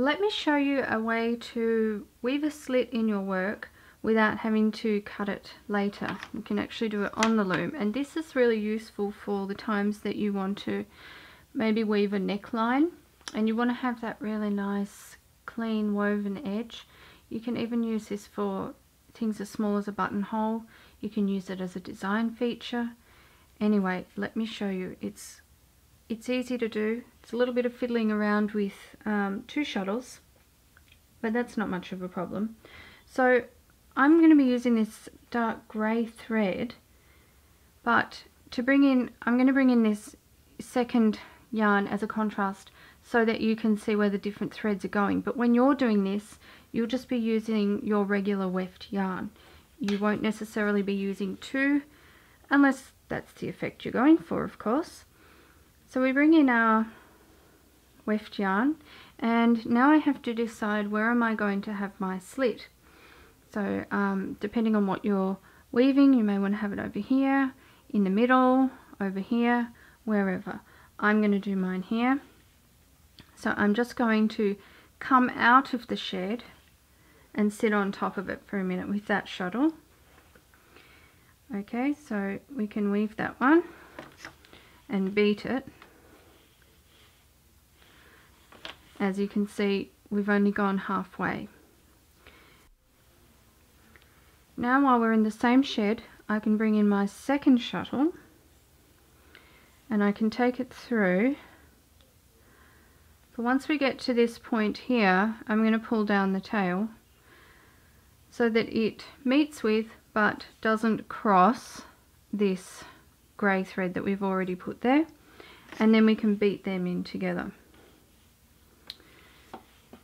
let me show you a way to weave a slit in your work without having to cut it later. You can actually do it on the loom and this is really useful for the times that you want to maybe weave a neckline and you want to have that really nice clean woven edge. You can even use this for things as small as a buttonhole. You can use it as a design feature. Anyway, let me show you. It's it's easy to do. It's a little bit of fiddling around with um, two shuttles, but that's not much of a problem. So I'm going to be using this dark grey thread, but to bring in, I'm going to bring in this second yarn as a contrast so that you can see where the different threads are going. But when you're doing this, you'll just be using your regular weft yarn. You won't necessarily be using two, unless that's the effect you're going for, of course. So we bring in our weft yarn and now I have to decide where am I going to have my slit. So um, depending on what you're weaving, you may want to have it over here, in the middle, over here, wherever. I'm going to do mine here. So I'm just going to come out of the shed and sit on top of it for a minute with that shuttle. Okay, so we can weave that one and beat it as you can see we've only gone halfway. Now while we're in the same shed I can bring in my second shuttle and I can take it through. But once we get to this point here I'm going to pull down the tail so that it meets with but doesn't cross this grey thread that we've already put there and then we can beat them in together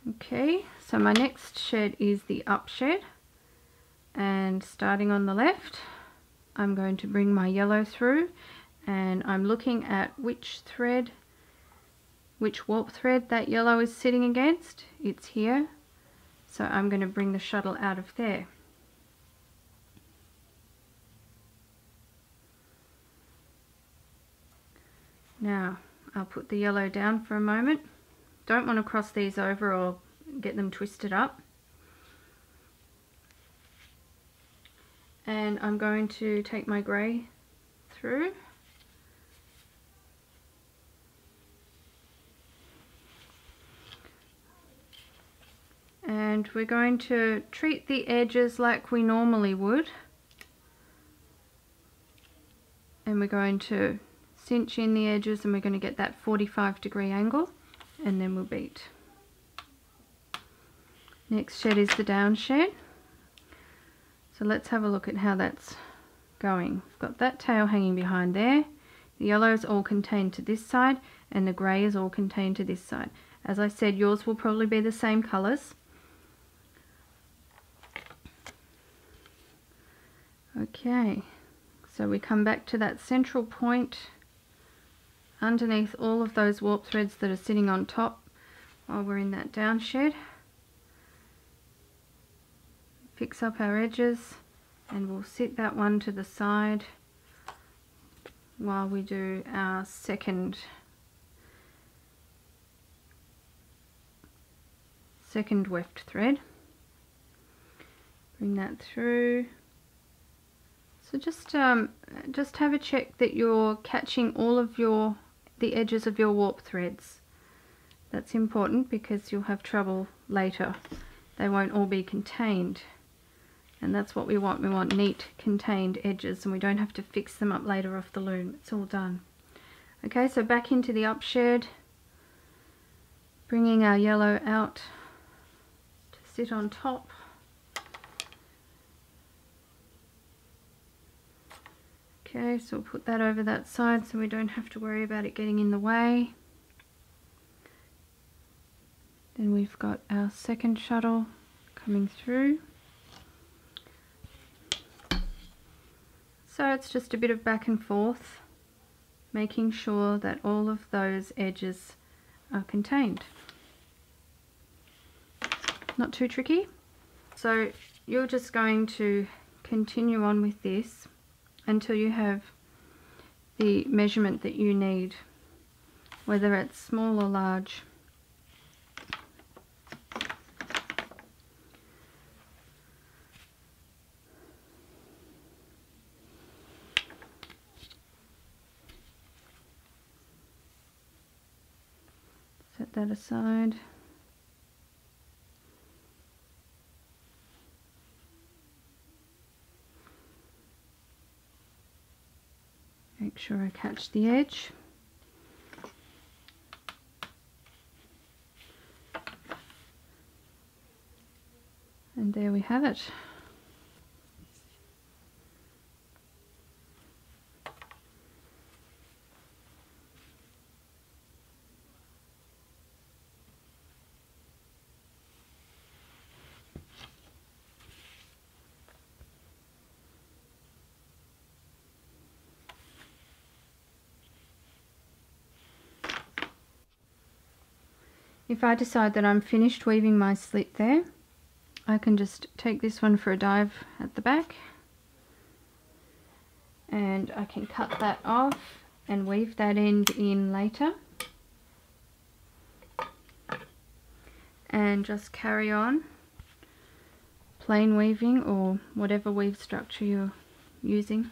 Okay, so my next shed is the up shed. And starting on the left I'm going to bring my yellow through. And I'm looking at which thread which warp thread that yellow is sitting against. It's here. So I'm going to bring the shuttle out of there. Now I'll put the yellow down for a moment don't want to cross these over or get them twisted up. And I'm going to take my grey through. And we're going to treat the edges like we normally would. And we're going to cinch in the edges and we're going to get that 45 degree angle and then we'll beat. Next shed is the down shed. So let's have a look at how that's going. We've got that tail hanging behind there. The yellow is all contained to this side and the grey is all contained to this side. As I said, yours will probably be the same colours. Okay, so we come back to that central point underneath all of those warp threads that are sitting on top while we're in that down shed. Fix up our edges and we'll sit that one to the side while we do our second second weft thread. Bring that through so just um, just have a check that you're catching all of your the edges of your warp threads. That's important because you'll have trouble later. They won't all be contained. And that's what we want. We want neat contained edges and we don't have to fix them up later off the loom. It's all done. Okay, so back into the up shed. Bringing our yellow out to sit on top. Okay, so we'll put that over that side so we don't have to worry about it getting in the way. Then we've got our second shuttle coming through. So it's just a bit of back and forth, making sure that all of those edges are contained. Not too tricky. So you're just going to continue on with this until you have the measurement that you need whether it's small or large. Set that aside. Make sure I catch the edge. And there we have it. If I decide that I'm finished weaving my slit there, I can just take this one for a dive at the back and I can cut that off and weave that end in later and just carry on plain weaving or whatever weave structure you're using.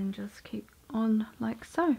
And just keep on like so.